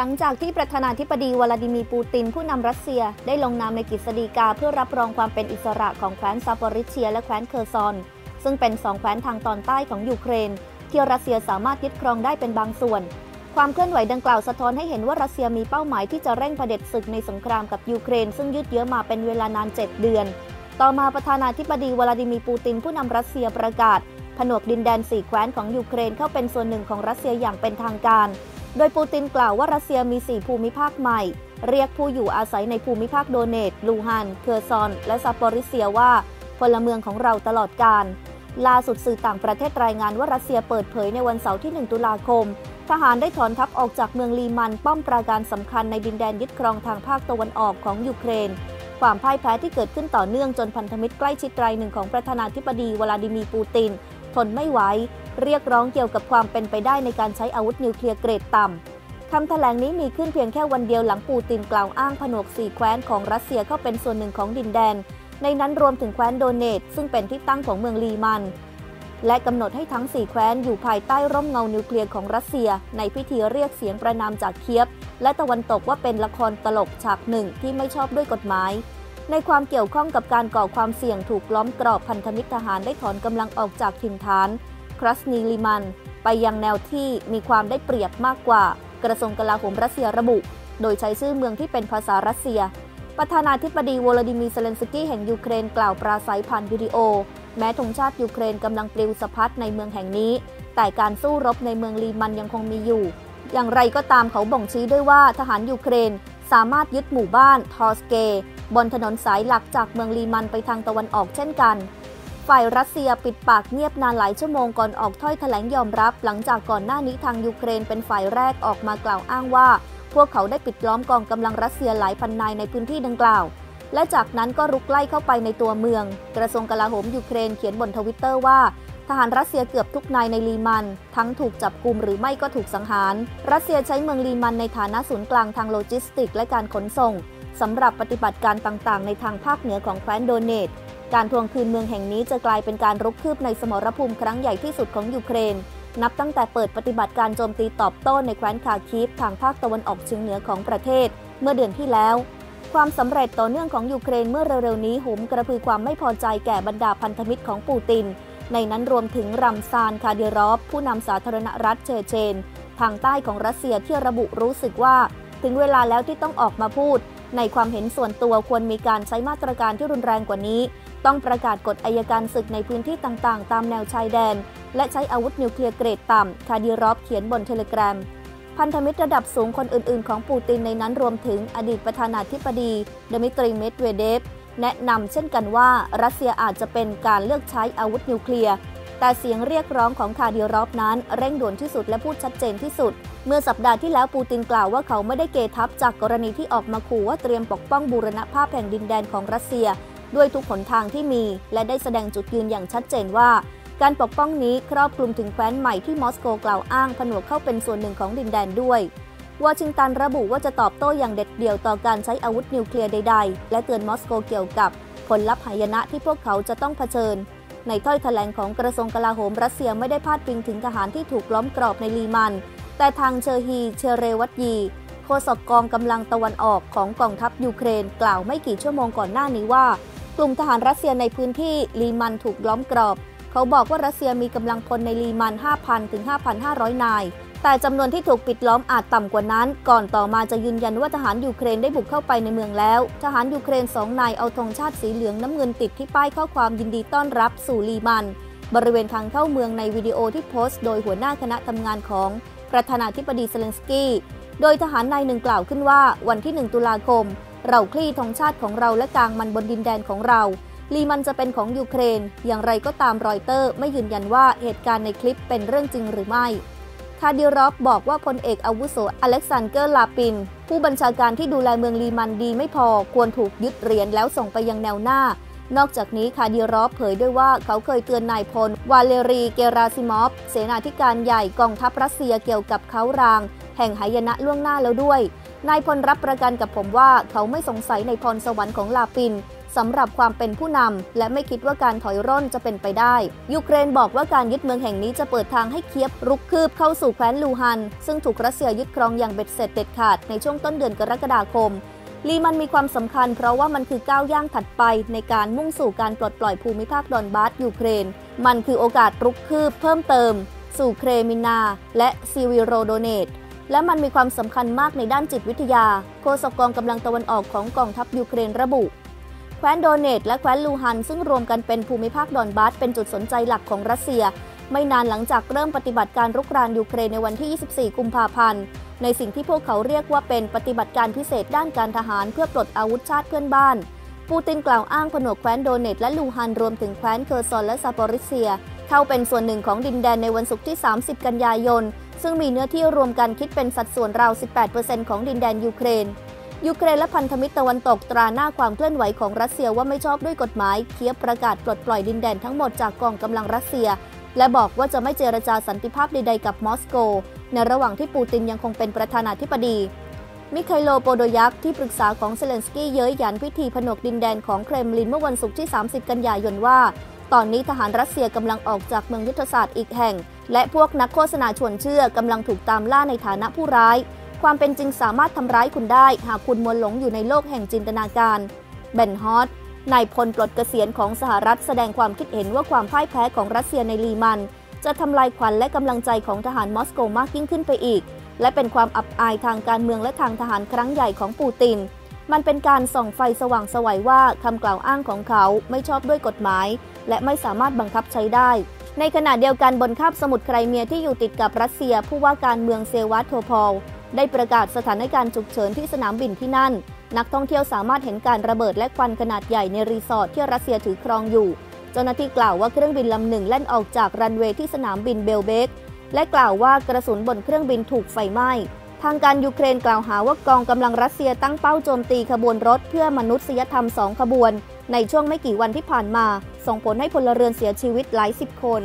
หลังจากที่ประธานาธิบดีวลาดิมีปูติน ผู้นำรัสเซีย ได้ลงนามในกฤษฎีกาเพื่อรับรองความเป็นอิสระของแคว้นซาปอริเชีย และแคว้นเคอร์ซอน ซึ่งเป็นสองแคว้นทางตอนใต้ของยูเครน ที่รัสเซียสามารถยึดครองได้เป็นบางส่วน ความเคลื่อนไหวดังกล่าวสะท้อนให้เห็นว่ารัสเซียมีเป้าหมายที่จะเร่งเผด็จศึกในสงครามกับยูเครน ซึ่งยืดเยื้อมาเป็นเวลานาน 7 เดือน ต่อมาประธานาธิบดีวลาดิมีปูติน ผู้นำรัสเซียประกาศผนวกดินแดนสี่แคว้นของยูเครนเข้าเป็นส่วนหนึ่งของรัสเซียอย่างเป็นทางการ โดยปูตินกล่าวว่ารัสเซียมี 4 ภูมิภาคใหม่ เรียกผู้อยู่อาศัยในภูมิภาคโดเนต ลูฮัน เคอร์ซอน และซาปอริเซียว่าพลเมืองของเราตลอดกาล ล่าสุดสื่อต่างประเทศรายงานว่ารัสเซียเปิดเผยในวันเสาร์ที่ 1 ตุลาคม ทหารได้ถอนทัพออกจากเมืองลีมันป้อมปราการสำคัญในดินแดนยึดครองทางภาคตะวันออกของยูเครน ความพ่ายแพ้ที่เกิดขึ้นต่อเนื่องจนพันธมิตรใกล้ชิดรายหนึ่งของประธานาธิบดีวลาดิมีร์ปูติน ทนไม่ไหว เรียกร้องเกี่ยวกับความเป็นไปได้ในการใช้อาวุธนิวเคลียร์เกรดต่ำคำแถลงนี้มีขึ้นเพียงแค่วันเดียวหลังปูตินกล่าวอ้างผนวกสี่แคว้นของรัสเซียเข้าเป็นส่วนหนึ่งของดินแดน ในนั้นรวมถึงแคว้นโดเนต ซึ่งเป็นที่ตั้งของเมืองลีมัน และกำหนดให้ทั้งสี่แคว้นอยู่ภายใต้ร่มเงานิวเคลียร์ของรัสเซีย ในพิธีเรียกเสียงประนามจากเคียบ และตะวันตกว่าเป็นละครตลกฉากหนึ่งที่ไม่ชอบด้วยกฎหมายในความเกี่ยวข้องกับการก่อความเสี่ยงถูกล้อมกรอบพันธมิตรทหารได้ถอนกำลังออกจากถิ่นฐาน ครัสนีลิมัน ไปยังแนวที่มีความได้เปรียบมากกว่า กระทรวงกลาโหมรัสเซียระบุ โดยใช้ชื่อเมืองที่เป็นภาษารัสเซีย ประธานาธิบดีวลาดิมีเซเลนสกี้แห่งยูเครนกล่าวปราศัยผ่านวิดีโอ แม้ธงชาติยูเครนกำลังปลิวสะพัดในเมืองแห่งนี้ แต่การสู้รบในเมืองลีมันยังคงมีอยู่ อย่างไรก็ตามเขาบ่งชี้ด้วยว่าทหารยูเครนสามารถยึดหมู่บ้านทอสเก บนถนนสายหลักจากเมืองลีมันไปทางตะวันออกเช่นกัน ฝ่ายรัสเซียปิดปากเงียบนานหลายชั่วโมงก่อนออกถ้อยแถลงยอมรับ หลังจากก่อนหน้านี้ทางยูเครนเป็นฝ่ายแรกออกมากล่าวอ้างว่า พวกเขาได้ปิดล้อมกองกำลังรัสเซียหลายพันนายในพื้นที่ดังกล่าว และจากนั้นก็รุกไล่เข้าไปในตัวเมือง กระทรวงกลาโหมยูเครนเขียนบนทวิตเตอร์ว่าทหารรัสเซียเกือบทุกนายในลีมัน ถ้าไม่ถูกจับกุมหรือไม่ก็ถูกสังหาร รัสเซียใช้เมืองลีมันในฐานะศูนย์กลางทางโลจิสติก และการขนส่งสำหรับปฏิบัติการต่างๆ ในทางภาคเหนือของแคว้นโดเนต การทวงคืนเมืองแห่งนี้จะกลายเป็นการรุกคืบในสมรภูมิครั้งใหญ่ที่สุดของยูเครน นับตั้งแต่เปิดปฏิบัติการโจมตีตอบโต้ในแคว้นคาคีฟทางภาคตะวันออกเฉียงเหนือของประเทศ เมื่อเดือนที่แล้ว ความสำเร็จต่อเนื่องของยูเครนเมื่อเร็วๆนี้หุมกระพือความไม่พอใจแก่บรรดาพันธมิตรของปูติน ในนั้นรวมถึงรัมซานคาเดรอฟ ผู้นำสาธารณรัฐเชเชน ทางใต้ของรัสเซียที่ระบุรู้สึกว่า ถึงเวลาแล้วที่ต้องออกมาพูด ในความเห็นส่วนตัวควรมีการใช้มาตรการที่รุนแรงกว่านี้ ต้องประกาศกฎอายการศึกในพื้นที่ต่างๆ ตามแนวชายแดน และใช้อาวุธนิวเคลียร์เกรดต่ำคาดีรอฟเขียนบนเทเลแกรม พันธมิตรระดับสูงคนอื่น ๆ ของปูตินในนั้นรวมถึงอดีตประธานาธิบดีเดมิตรีเมดเวเดฟ แนะนำเช่นกันว่ารัสเซียอาจจำเป็นต้องเลือกใช้อาวุธนิวเคลียร์ แต่เสียงเรียกร้องของคาดีรอฟนั้นเร่งด่วนที่สุดและพูดชัดเจนที่สุด เมื่อสัปดาห์ที่แล้วปูตินกล่าวว่าเขาไม่ได้เกทับจากกรณีที่ออกมาขู่ว่าเตรียมปกป้องบูรณภาพแห่งดินแดนของรัสเซีย ด้วยทุกหนทางที่มี และได้แสดงจุดยืนอย่างชัดเจนว่า การปกป้องนี้ครอบคลุมถึงแคว้นใหม่ที่มอสโกกล่าวอ้างผนวกเข้าเป็นส่วนหนึ่งของดินแดนด้วยวอชิงตันระบุว่าจะตอบโต้อย่างเด็ดเดี่ยวต่อการใช้อาวุธนิวเคลียร์ใดๆ และเตือนมอสโกเกี่ยวกับผลลัพธ์หายนะที่พวกเขาจะต้องเผชิญ ในถ้อยแถลงของกระทรวงกลาโหมรัสเซียไม่ได้พาดพิงถึงทหารที่ถูกล้อมกรอบในลีมัน แต่ทางเชอร์ฮีเชเรวัตยีโฆษกกองกำลังตะวันออกของกองทัพยูเครน กล่าวไม่กี่ชั่วโมงก่อนหน้านี้ว่า กลุ่มทหารรัสเซียในพื้นที่ลีมันถูกล้อมกรอบ เขาบอกว่ารัสเซียมีกำลังพลในลีมัน 5,000 ถึง 5,500 นาย แต่จำนวนที่ถูกปิดล้อมอาจต่ำกว่านั้น ก่อนต่อมาจะยืนยันว่าทหารยูเครนได้บุกเข้าไปในเมืองแล้ว ทหารยูเครนสองนายเอาธงชาติสีเหลืองน้ำเงินติดที่ป้ายข้อความยินดีต้อนรับสู่ลีมัน บริเวณทางเข้าเมืองในวิดีโอที่โพสต์โดยหัวหน้าคณะทำงานของประธานาธิบดีเซเลนสกี้ โดยทหารนายหนึ่งกล่าวขึ้นว่า วันที่ 1 ตุลาคม เราคลี่ธงชาติของเราและกางมันบนดินแดนของเรา ลีมันจะเป็นของยูเครน อย่างไรก็ตามรอยเตอร์ไม่ยืนยันว่าเหตุการณ์ในคลิปเป็นเรื่องจริงหรือไม่ คาดิรอฟบอกว่าพลเอกอาวุโสอเล็กซานเดอร์ลาปิน ผู้บัญชาการที่ดูแลเมืองลีมันดีไม่พอควรถูกยึดเหรียญแล้วส่งไปยังแนวหน้า นอกจากนี้คาดิรอฟเผยด้วยว่าเขาเคยเตือนนายพล วาเลรีเกราซิมอฟ เสนาธิการใหญ่กองทัพรัสเซียเกี่ยวกับเค้าลาง แห่งหายนะล่วงหน้าแล้วด้วย นายพลรับประกันกับผมว่าเขาไม่สงสัยในพรสวรรค์ของลาปินสำหรับความเป็นผู้นำและไม่คิดว่าการถอยร่นจะเป็นไปได้ ยูเครนบอกว่าการยึดเมืองแห่งนี้จะเปิดทางให้เคียฟรุกคืบเข้าสู่แคว้นลูฮัน ซึ่งถูกรัสเซียยึดครองอย่างเบ็ดเสร็จเด็ดขาดในช่วงต้นเดือนกรกฎาคมลีมันมีความสำคัญเพราะว่ามันคือก้าวย่างถัดไปในการมุ่งสู่การปลดปล่อยภูมิภาคดอนบาสยูเครน มันคือโอกาสรุกคืบเพิ่มเติม สู่เครมินา และซีวิโรโดเนต และมันมีความสำคัญมากในด้านจิตวิทยา โฆษกกองกำลังตะวันออกของกองทัพยูเครนระบุ แคว้นโดเนตและแคว้นลูฮัน ซึ่งรวมกันเป็นภูมิภาคดอนบาสเป็นจุดสนใจหลักของรัสเซีย ไม่นานหลังจากเริ่มปฏิบัติการรุกรานยูเครนในวันที่ 24 กุมภาพันธ์ ในสิ่งที่พวกเขาเรียกว่าเป็นปฏิบัติการพิเศษด้านการทหารเพื่อปลดอาวุธชาติเพื่อนบ้าน ปูตินกล่าวอ้างผนวกแคว้นโดเนตและลูฮันรวมถึงแคว้นเคอร์ซอนและซาปอริเซีย เข้าเป็นส่วนหนึ่งของดินแดนในวันศุกร์ที่ 30 กันยายน ซึ่งมีเนื้อที่รวมกันคิดเป็นสัดส่วนราว 18%ของดินแดนยูเครน ยูเครนและพันธมิตรตะวันตกตราหน้าความเคลื่อนไหวของรัสเซียว่าไม่ชอบด้วยกฎหมาย เคียฟประกาศปลดปล่อยดินแดนทั้งหมดจากกองกำลังรัสเซีย และบอกว่าจะไม่เจรจาสันติภาพใดๆกับมอสโก ในระหว่างที่ปูตินยังคงเป็นประธานาธิบดีมิคาโลโปโดยักที่ปรึกษาของเซเลนสกี้เย้ยหยันพิธีผนวกดินแดนของเครมลินเมื่อวันศุกร์ที่ 30 กันยายนว่า ตอนนี้ทหารรัสเซียกำลังออกจากเมืองยุทธศาสตร์อีกแห่ง และพวกนักโฆษณาชวนเชื่อกำลังถูกตามล่าในฐานะผู้ร้าย ความเป็นจริงสามารถทำร้ายคุณได้ หากคุณมัวหลงอยู่ในโลกแห่งจินตนาการเบนฮอตนายพลปลดเกษียณของสหรัฐแสดงความคิดเห็นว่าความพ่ายแพ้ของรัสเซียในลีมัน จะทำลายขวัญและกำลังใจของทหารมอสโกมากยิ่งขึ้นไปอีก และเป็นความอับอายทางการเมืองและทางทหารครั้งใหญ่ของปูติน มันเป็นการส่องไฟสว่างสวัยว่าคำกล่าวอ้างของเขาไม่ชอบด้วยกฎหมาย และไม่สามารถบังคับใช้ได้ ในขณะเดียวกันบนคาบสมุทรไครเมียที่อยู่ติดกับรัสเซีย ผู้ว่าการเมืองเซวัตโทพอลได้ประกาศสถานการณ์ฉุกเฉินที่สนามบินที่นั่น นักท่องเที่ยวสามารถเห็นการระเบิดและควันขนาดใหญ่ในรีสอร์ทที่รัสเซียถือครองอยู่ เจ้าหน้าที่กล่าวว่าเครื่องบินลำหนึ่งแล่นออกจากรันเวย์ที่สนามบินเบลเบกและกล่าวว่ากระสุนบนเครื่องบินถูกไฟไหม้ ทางการยูเครนกล่าวหาว่ากองกำลังรัสเซียตั้งเป้าโจมตีขบวนรถเพื่อมนุษยธรรมสองขบวน ในช่วงไม่กี่วันที่ผ่านมา ส่งผลให้พลเรือนเสียชีวิตหลายสิบคน